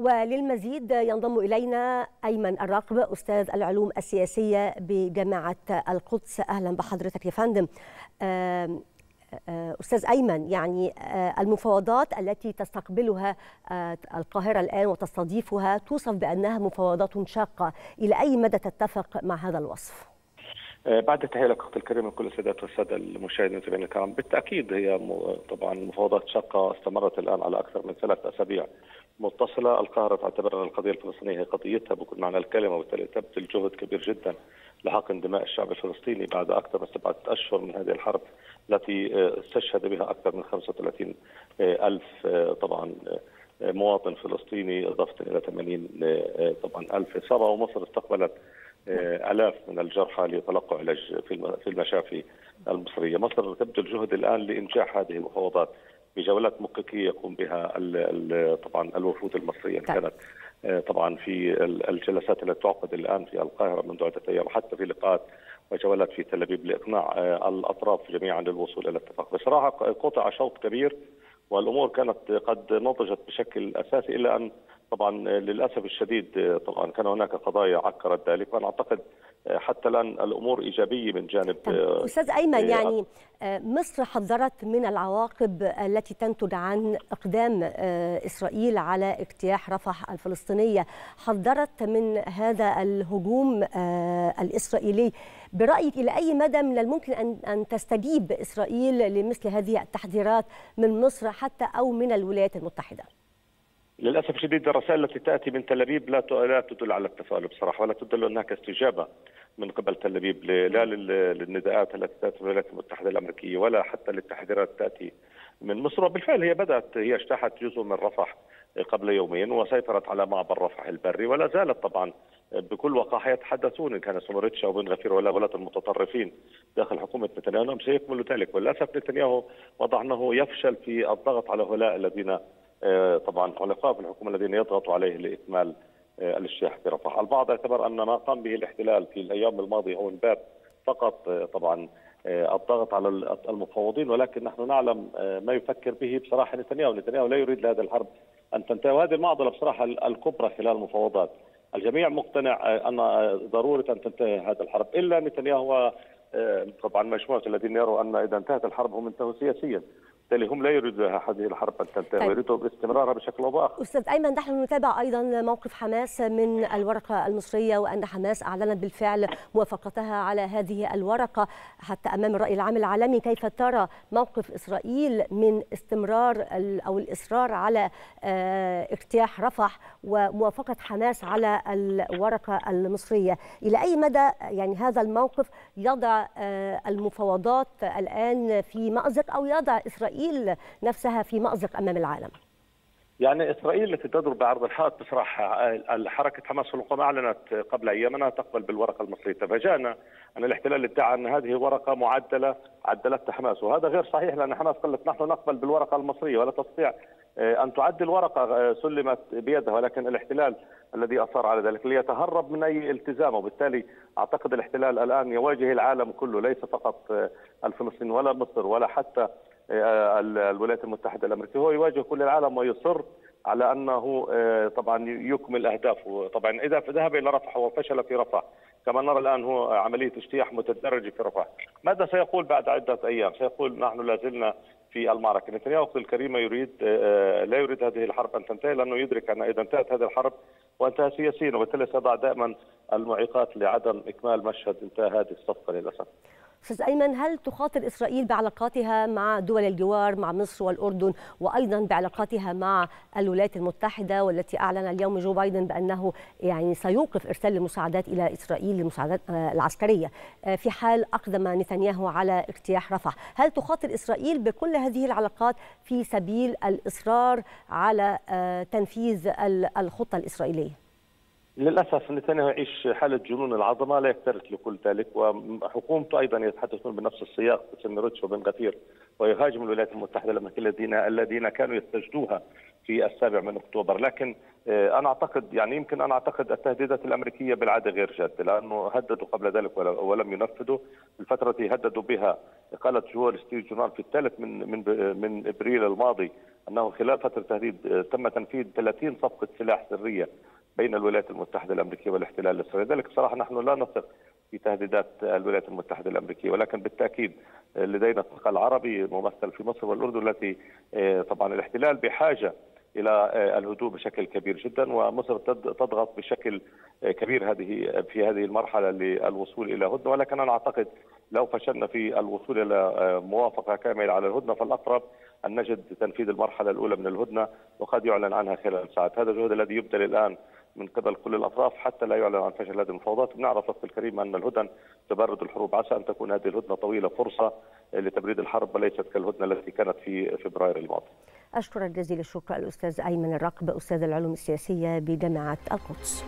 وللمزيد ينضم إلينا أيمن الراقب أستاذ العلوم السياسية بجامعة القدس. أهلا بحضرتك يا فندم. أستاذ أيمن يعني المفاوضات التي تستقبلها القاهرة الآن وتستضيفها توصف بأنها مفاوضات شاقة. إلى أي مدى تتفق مع هذا الوصف؟ بعد التحيه لك أختي الكريمه وكل السادات والسادة المشاهدين المتابعين الكرام بالتأكيد هي طبعا مفاوضات شاقة استمرت الآن على أكثر من ثلاث أسابيع متصلة. القاهرة تعتبر ان القضية الفلسطينية هي قضيتها بكل معنى الكلمة وبالتالي تبذل جهد كبير جدا لحق دماء الشعب الفلسطيني بعد أكثر من سبعة أشهر من هذه الحرب التي استشهد بها أكثر من 35 ألف طبعا مواطن فلسطيني إضافة إلى 80 طبعا ألف اصابه ومصر استقبلت آلاف من الجرحى ليتلقوا علاج في المشافي المصرية، مصر تبذل جهد الآن لإنجاح هذه المفاوضات بجولات مككيه يقوم بها طبعا الوفود المصرية كانت طبعا في الجلسات التي تعقد الآن في القاهرة منذ عدة أيام حتى في لقاءات وجولات في تل أبيب لإقناع الأطراف جميعا للوصول إلى اتفاق، بصراحة قطع شوط كبير والأمور كانت قد نضجت بشكل أساسي الا أن طبعا للأسف الشديد طبعا كان هناك قضايا عكرت ذلك وأنا أعتقد حتى الآن الأمور إيجابية من جانب أستاذ أيمن يعني مصر حذرت من العواقب التي تنتج عن إقدام إسرائيل على اجتياح رفح الفلسطينية. حذرت من هذا الهجوم الإسرائيلي. برأيك إلى أي مدى من الممكن أن أن تستجيب إسرائيل لمثل هذه التحذيرات من مصر حتى أو من الولايات المتحدة؟ للأسف الشديد الرسائل التي تأتي من تل أبيب لا لا تدل على التفاؤل بصراحة ولا تدل هناك استجابه من قبل تل أبيب لا للنداءات التي تأتي من الولايات المتحدة الأمريكية ولا حتى للتحذيرات تأتي من مصر. وبالفعل هي بدأت هي اجتاحت جزء من رفح قبل يومين وسيطرت على معبر رفح البري ولا زالت طبعا بكل وقاحة يتحدثون إن كان سموريتشا وبن غفير ولا ولاة المتطرفين داخل حكومة نتنياهو انهم سيكملوا ذلك. وللاسف نتنياهو وضع انه يفشل في الضغط على هؤلاء الذين طبعا حلفاء في الحكومة الذين يضغطوا عليه لإكمال الاجتياح في رفح، البعض اعتبر أن ما قام به الاحتلال في الأيام الماضية هو من باب فقط طبعا الضغط على المفاوضين ولكن نحن نعلم ما يفكر به بصراحة نتنياهو، نتنياهو لا يريد لهذه الحرب أن تنتهي. وهذه المعضلة بصراحة الكبرى خلال المفاوضات، الجميع مقتنع أن ضرورة أن تنتهي هذه الحرب. إلا نتنياهو طبعا مجموعة الذين يروا أن إذا انتهت الحرب هم انتهوا سياسيا. بالتالي هم لا يريدوا هذه الحرب أن تنتهي طيب. ويريدوا باستمرارها بشكل أو باخر. أستاذ أيمن نحن نتابع أيضا موقف حماس من الورقه المصرية وأن حماس أعلنت بالفعل موافقتها على هذه الورقة حتى أمام الرأي العام العالمي كيف ترى موقف إسرائيل من استمرار أو الإصرار على اجتياح رفح وموافقة حماس على الورقه المصرية، إلى أي مدى يعني هذا الموقف يضع المفاوضات الآن في مأزق أو يضع إسرائيل إسرائيل نفسها في مأزق أمام العالم؟ يعني إسرائيل التي تضرب بعرض الحائط بصراحه حركة حماس في أعلنت قبل أيام أنها تقبل بالورقة المصرية، تفاجانا أن الاحتلال ادعى أن هذه ورقة معدلة عدلتها حماس. وهذا غير صحيح لأن حماس قالت نحن نقبل بالورقة المصرية ولا تستطيع أن تعدل ورقة سلمت بيدها. ولكن الاحتلال الذي أصر على ذلك ليتهرب من أي التزام. وبالتالي أعتقد الاحتلال الآن يواجه العالم كله ليس فقط الفلسطينيين ولا مصر ولا حتى الولايات المتحدة الأمريكية. هو يواجه كل العالم ويصر على أنه طبعا يكمل أهدافه. طبعا إذا ذهب إلى رفح وفشل في رفح كما نرى الآن هو عملية اجتياح متدرج في رفح ماذا سيقول بعد عدة أيام؟ سيقول نحن لا زلنا في المعركة. نتنياهو الكريمة يريد لا يريد هذه الحرب أن تنتهي لأنه يدرك أن إذا انتهت هذه الحرب وانتهى سياسيا وبالتالي سيضع دائما المعيقات لعدم إكمال مشهد انتهاء هذه الصفقة للأسف. أستاذ أيمن هل تخاطر إسرائيل بعلاقاتها مع دول الجوار مع مصر والأردن وأيضا بعلاقاتها مع الولايات المتحدة والتي أعلن اليوم جو بايدن بأنه يعني سيوقف إرسال المساعدات إلى إسرائيل المساعدات العسكرية في حال أقدم نتنياهو على اجتياح رفح، هل تخاطر إسرائيل بكل هذه العلاقات في سبيل الإصرار على تنفيذ الخطة الإسرائيلية؟ للأسف نتنياهو يعيش حالة جنون العظمة لا يكترث لكل ذلك وحكومته أيضا يتحدثون بنفس السياق سميروتش وبن غفير ويهاجم الولايات المتحدة الأمريكية الذين الذين كانوا يستجدوها في السابع من أكتوبر. لكن أنا أعتقد يعني يمكن أنا أعتقد التهديدات الأمريكية بالعادة غير جادة لأنه هددوا قبل ذلك ولم ينفذوا. الفترة التي هددوا بها قالت جوال ستريت جورنال في الثالث من من من إبريل الماضي أنه خلال فترة تهديد تم تنفيذ 30 صفقة سلاح سرية بين الولايات المتحدة الأمريكية والاحتلال الاسرائيلي، لذلك بصراحة نحن لا نثق في تهديدات الولايات المتحدة الأمريكية ولكن بالتأكيد لدينا الثقل العربي ممثل في مصر والأردن التي طبعا الاحتلال بحاجة إلى الهدوء بشكل كبير جدا ومصر تضغط بشكل كبير هذه في هذه المرحلة للوصول إلى هدنه ولكن أنا أعتقد لو فشلنا في الوصول إلى موافقة كاملة على الهدنة فالأقرب أن نجد تنفيذ المرحلة الأولى من الهدنة وقد يعلن عنها خلال ساعات. هذا الجهد الذي يبذل الآن من قبل كل الأطراف حتى لا يعلن عن فشل هذه المفاوضات، بنعرف أخي الكريم أن الهدن تبرد الحروب، عسى أن تكون هذه الهدنة طويلة فرصة لتبريد الحرب وليست كالهدنة التي كانت في فبراير الماضي. أشكر جزيل الشكر الأستاذ أيمن الرقب أستاذ العلوم السياسية بجامعة القدس.